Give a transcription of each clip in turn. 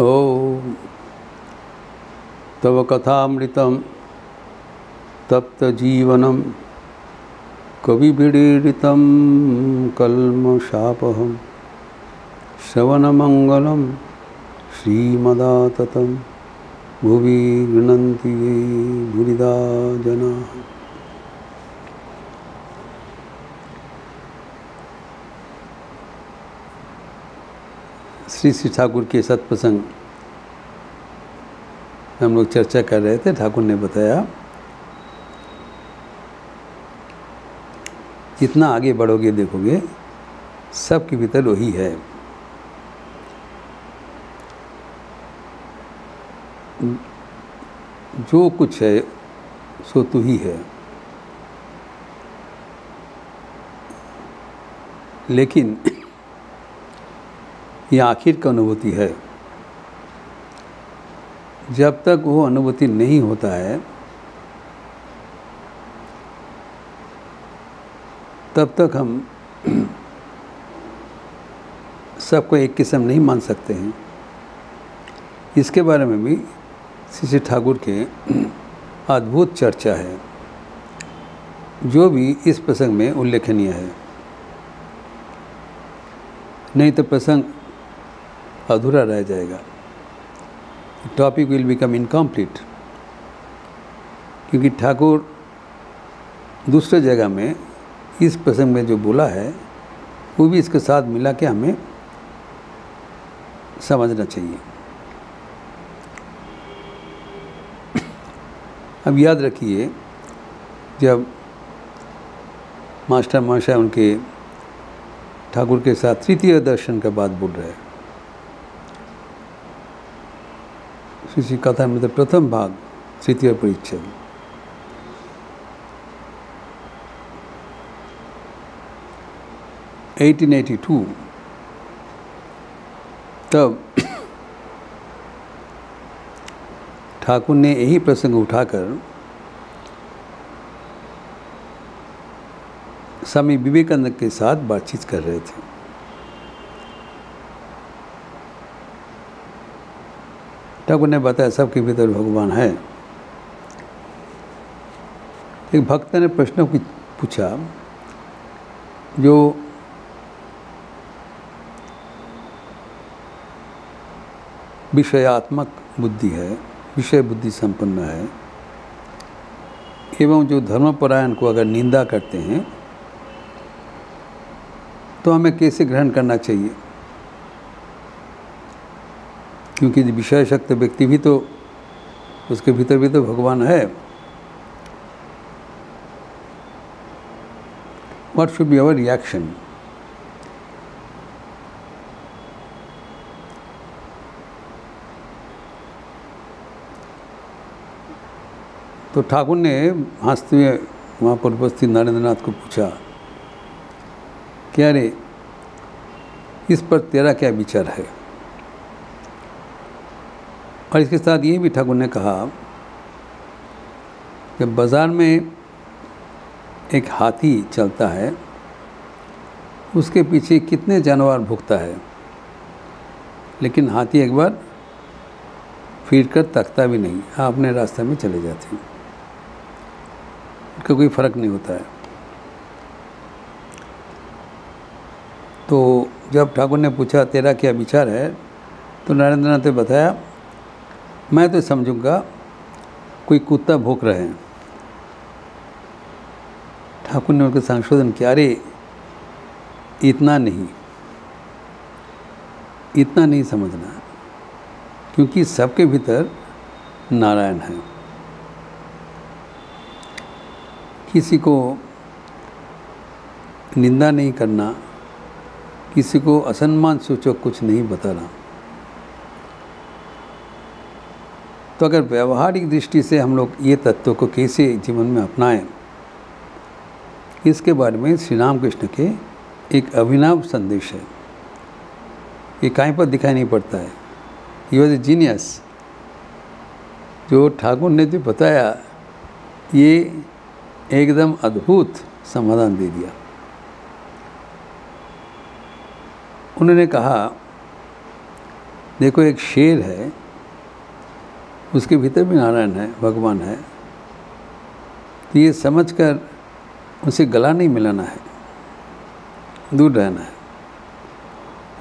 ॐ तव कथामृतं तप्तजीवनं कविभिडीडितं कल्मषापहं श्रवणमङ्गलं श्रीमदाततं भुवि गृह्णन्ति ये भुरिदा श्री श्री ठाकुर के सत्प्रसंग हम लोग चर्चा कर रहे थे, ठाकुर ने बताया, जितना आगे बढ़ोगे देखोगे सबके भीतर वही है। जो कुछ है, सो तू ही है। लेकिन ये आखिर का अनुभूति है। जब तक वो अनुभूति नहीं होता है, तब तक हम सबको एक किस्म नहीं मान सकते हैं। इसके बारे में भी श्री ठाकुर के अद्भुत चर्चा है, जो भी इस प्रसंग में उल्लेखनीय है। नहीं तो प्रसंग अधूरा रह जाएगा। टॉपिक विल बिकम इनकम्प्लीट क्योंकि ठाकुर दूसरे जगह में इस प्रसंग में जो बोला है, वो भी इसके साथ मिला के हमें समझना चाहिए। अब याद रखिए, जब मास्टर माशा उनके ठाकुर के साथ तृतीय दर्शन का बात बोल रहे हैं श्री श्री कथा में तो प्रथम भाग, तृतीय परिच्छेद। एटीन एटी टू, तब ठाकुर ने यही प्रसंग उठाकर स्वामी विवेकानंद के साथ बातचीत कर रहे थे। ठाकुर ने बताया, सबके भीतर भगवान है। एक भक्त ने प्रश्न पूछा, जो विषयात्मक बुद्धि है, विषय बुद्धि संपन्न है, एवं जो धर्मपरायण को अगर निंदा करते हैं तो हमें कैसे ग्रहण करना चाहिए? क्योंकि विषय शक्त व्यक्ति भी तो उसके भीतर भी तो भगवान है। What should be our reaction? तो ठाकुर ने हँसते हुए वहाँ पर उपस्थित नरेंद्र नाथ को पूछा, क्या रे, इस पर तेरा क्या विचार है? और इसके साथ ये भी ठाकुर ने कहा कि बाज़ार में एक हाथी चलता है, उसके पीछे कितने जानवर भुगता है। लेकिन हाथी एक बार फिर कर तकता भी नहीं आप अपने रास्ते में चले जाते हैं। उसका कोई फ़र्क नहीं होता है। तो जब ठाकुर ने पूछा, तेरा क्या विचार है? तो नरेंद्र नाथ ने बताया मैं तो समझूँगा, कोई कुत्ता भूख रहे हैं। ठाकुर ने उनका संशोधन किया, अरे, इतना नहीं इतना नहीं समझना, क्योंकि सबके भीतर नारायण है। किसी को निंदा नहीं करना, किसी को असम्मान सूचक कुछ नहीं बताना तो अगर व्यवहारिक दृष्टि से हम लोग ये तत्व को कैसे जीवन में अपनाएँ, इसके बारे में श्री राम कृष्ण के एक अभिनव संदेश है। ये कहीं पर दिखाई नहीं पड़ता है। ये वॉज़ ए जीनियस जो ठाकुर ने जो बताया, ये एकदम अद्भुत समाधान दे दिया। उन्होंने कहा, देखो एक शेर है उसके भीतर भी नारायण है, भगवान है। तो ये समझकर उसे गला नहीं मिलाना है, दूर रहना है।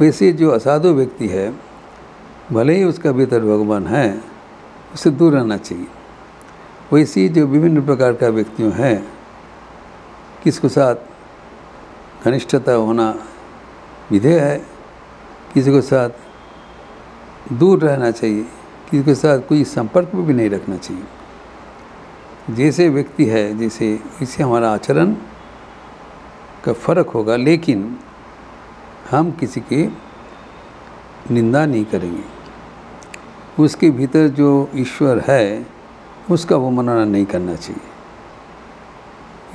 वैसे जो असाधु व्यक्ति है, भले ही उसका भीतर भगवान है, उसे दूर रहना चाहिए। वैसे ही जो विभिन्न प्रकार का व्यक्तियों है, किसके साथ घनिष्ठता होना विधेय है किसी के साथ दूर रहना चाहिए किसी के साथ कोई संपर्क भी नहीं रखना चाहिए। जैसे व्यक्ति है, जैसे इससे हमारा आचरण का फ़र्क होगा, लेकिन हम किसी की निंदा नहीं करेंगे। उसके भीतर जो ईश्वर है, उसका वो मनना नहीं करना चाहिए।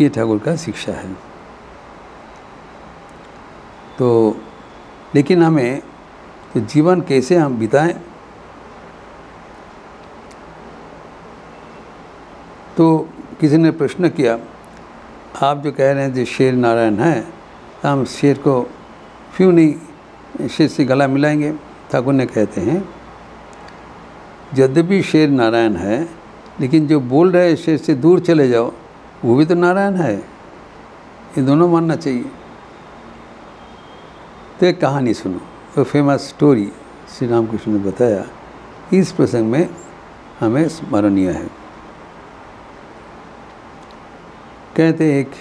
ये ठाकुर का शिक्षा है। तो लेकिन हमें तो जीवन कैसे हम बिताएँ तो किसी ने प्रश्न किया, आप जो कह रहे हैं जो शेर नारायण है हम शेर को क्यों नहीं, शेर से गला मिलाएँगे? ठाकुर ने कहते हैं, यद्यपि शेर नारायण है, लेकिन जो बोल रहे शेर से दूर चले जाओ, वो भी तो नारायण है। ये दोनों मानना चाहिए। तो एक कहानी सुनो तो फ़ेमस स्टोरी श्री रामकृष्ण ने बताया। इस प्रसंग में हमें स्मरणीय है। कहते एक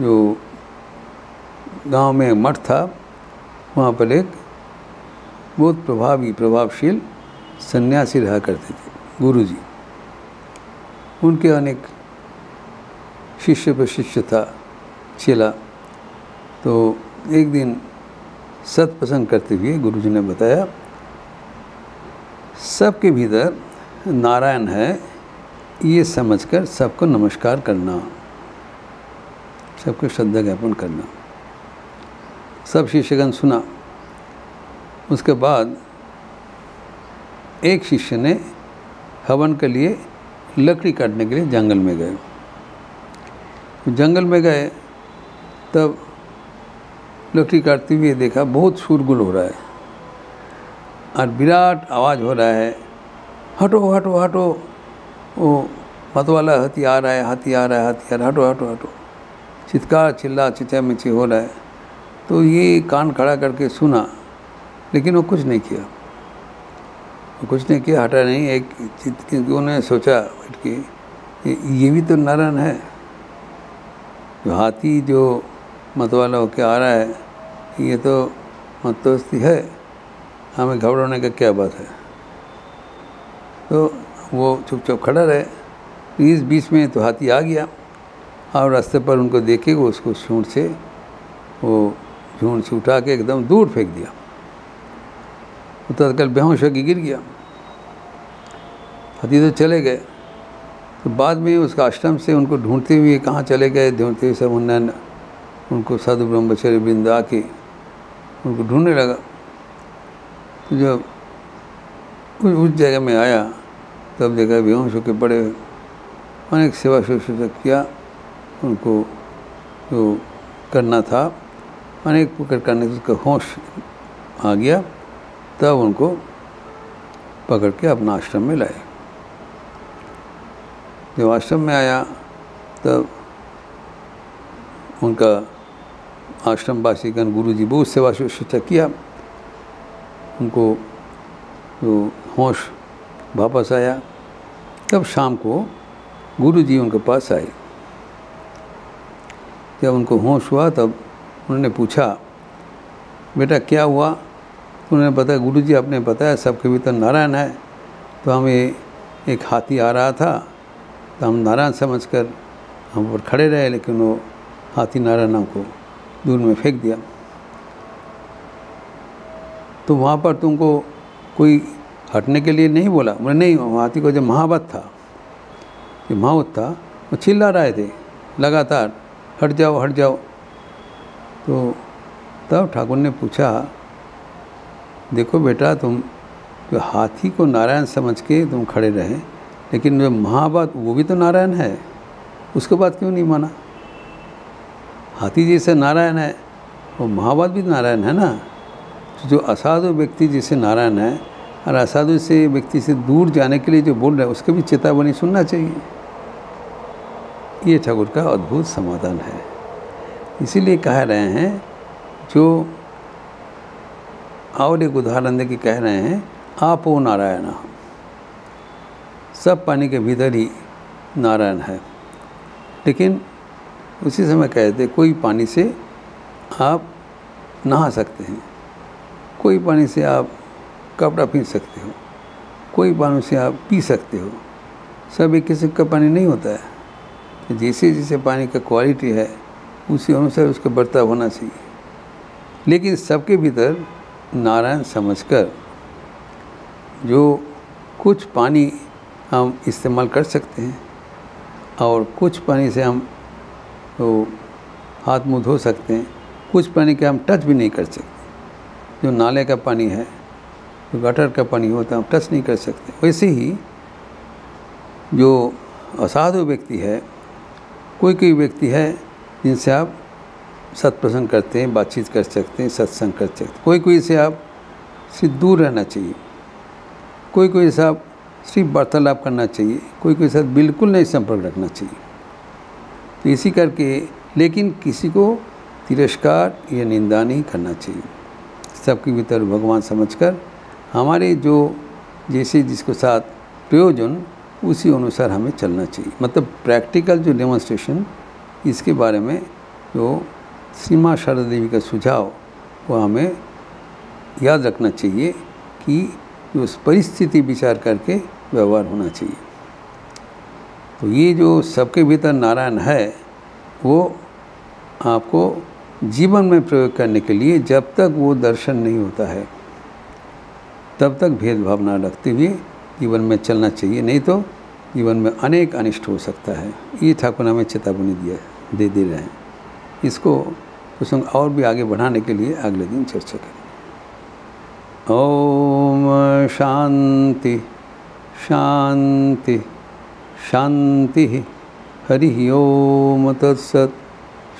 जो गाँव में मठ था, वहाँ पर एक बहुत प्रभावी, प्रभावशील सन्यासी रहा करते थे गुरु जी उनके अनेक शिष्य पर शिष्य था, चेला। तो एक दिन सत्प्रसंग करते हुए गुरु जी ने बताया, सबके भीतर नारायण है ये समझकर सबको नमस्कार करना, सबको श्रद्धा ज्ञापन करना। सब शिष्यगण सुना। उसके बाद एक शिष्य ने हवन के लिए लकड़ी काटने के लिए जंगल में गए। जंगल में गए, तब लकड़ी काटते हुए देखा बहुत शोरगुल हो रहा है और विराट आवाज़ हो रहा है, हटो हटो हटो। वो मत वाला हाथी आ रहा है हाथी आ रहा है हाथी आ रहा है हटो हटो हटो। चित्कार चिल्ला चिचा मिची हो रहा है। तो ये कान खड़ा करके सुना, लेकिन वो कुछ नहीं किया। वो कुछ नहीं किया, हटा नहीं, एक चित उन्होंने सोचा बैठ के ये भी तो नारायण है। जो हाथी, जो मतवाला होके आ रहा है, ये तो मतोस्ती है। हमें घबराने का क्या बात है? तो वो चुपचाप खड़ा रहे। इस बीच में तो हाथी आ गया। और रास्ते पर उनको देखे वो उसको सूंड से वो झूठ से उठा के एकदम दूर फेंक दिया। वो तत्काल बेहोश होकर गिर गया। हाथी तो चले गए। तो बाद में उसका आश्रम से उनको ढूंढते हुए कहाँ चले गए? ढूंढते हुए सब उन्होंने उनको साधु ब्रह्मचर्य बिंद आके उनको ढूँढने लगा। तो जब उस जगह में आया तब देखा बेहोश होकर पड़े अनेक सेवा शुश्रूषा किया। उनको जो करना था, अनेक प्रकार करने से उसका होश आ गया, तब उनको पकड़ के अपना आश्रम में लाए। जब आश्रम में आया, तब उनका आश्रमवासी गण गुरु जी बहुत सेवा शुश्रूषा किया। उनको जो होश वापस आया। तब शाम को गुरु जी उनके पास आए। जब उनको होश हुआ, तब उन्होंने पूछा, बेटा, क्या हुआ? तो उन्होंने बताया गुरु जी आपने बताया सबके भीतर नारायण है तो हमें एक हाथी आ रहा था तो हम नारायण समझकर हम पर खड़े रहे, लेकिन वो हाथी नारायण को दूर में फेंक दिया। तो वहाँ पर तुमको कोई हटने के लिए नहीं बोला। बोले, नहीं हाथी को जब महावत था जो महावत था, वो चिल्ला रहे थे, लगातार, हट जाओ हट जाओ। तो तब ठाकुर ने पूछा, देखो बेटा, तुम जो हाथी को नारायण समझ के तुम खड़े रहे, लेकिन जो महाबात वो भी तो नारायण है। उसके बाद क्यों नहीं माना? हाथी जैसे नारायण है वो महावाद भी नारायण है ना? तो जो असाधु व्यक्ति जिसे नारायण है और असाधु से, व्यक्ति से दूर जाने के लिए जो बोल रहे हैं, उसके भी चेतावनी सुनना चाहिए। ये ठाकुर का अद्भुत समाधान है। इसीलिए कह रहे हैं, जो और एक उदाहरण दे के कह रहे हैं, आप वो नारायण। सब पानी के भीतर ही नारायण है। लेकिन उसी समय कहते कोई पानी से आप नहा सकते हैं। कोई पानी से आप कपड़ा पी सकते हो, कोई पानी से आप पी सकते हो। सब एक किस्म का पानी नहीं होता है। तो जैसे जैसे पानी का क्वालिटी है, उसी अनुसार उसका बर्ताव होना चाहिए। लेकिन सबके भीतर नारायण समझकर जो कुछ पानी हम इस्तेमाल कर सकते हैं और कुछ पानी से हम तो हाथ मुँह धो सकते हैं, कुछ पानी के हम टच भी नहीं कर सकते। जो नाले का पानी है गटर का पानी होता है हम टच नहीं कर सकते। वैसे ही जो असाधु व्यक्ति है, कोई कोई व्यक्ति है, जिनसे आप सत्प्रसंग करते हैं, बातचीत कर सकते हैं, सत्संग कर सकते हैं। कोई कोई से आप से दूर रहना चाहिए। कोई कोई से आप सिर्फ़ वार्तालाप करना चाहिए। कोई कोई साथ बिल्कुल नहीं संपर्क रखना चाहिए। तो इसी करके लेकिन किसी को तिरस्कार या निंदा नहीं करना चाहिए। सबके भीतर भगवान समझकर हमारे जो जैसे जिसको साथ प्रयोजन, उसी अनुसार हमें चलना चाहिए। मतलब प्रैक्टिकल जो डेमोन्स्ट्रेशन इसके बारे में जो सीमा शारदा देवी का सुझाव, वो हमें याद रखना चाहिए कि उस परिस्थिति विचार करके व्यवहार होना चाहिए। तो ये जो सबके भीतर नारायण है, वो आपको जीवन में प्रयोग करने के लिए जब तक वो दर्शन नहीं होता है तब तक भेदभाव ना रखते हुए जीवन में चलना चाहिए, नहीं तो जीवन में अनेक अनिष्ट हो सकता है। ये ठाकुर हमें चेतावनी दिया दे दे रहे हैं। इसको प्रसंग और भी आगे बढ़ाने के लिए अगले दिन चर्चा करें ओम शांति शांति शांति हरि ओम तत्सत।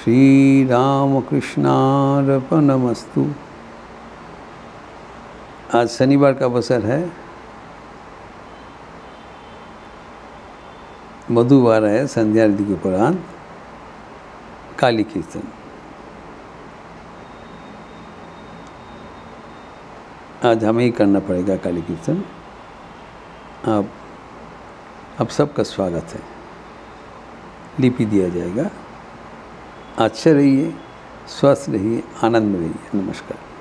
श्री रामकृष्णार्पणमस्तु आज शनिवार का अवसर है। मधुवार है संध्या के उपरांत काली कीर्तन। आज हमें ही करना पड़ेगा काली कीर्तन। आप अब सबका स्वागत है। लिपि दिया जाएगा। अच्छे रहिए, स्वस्थ रहिए, आनंद में रहिए। नमस्कार।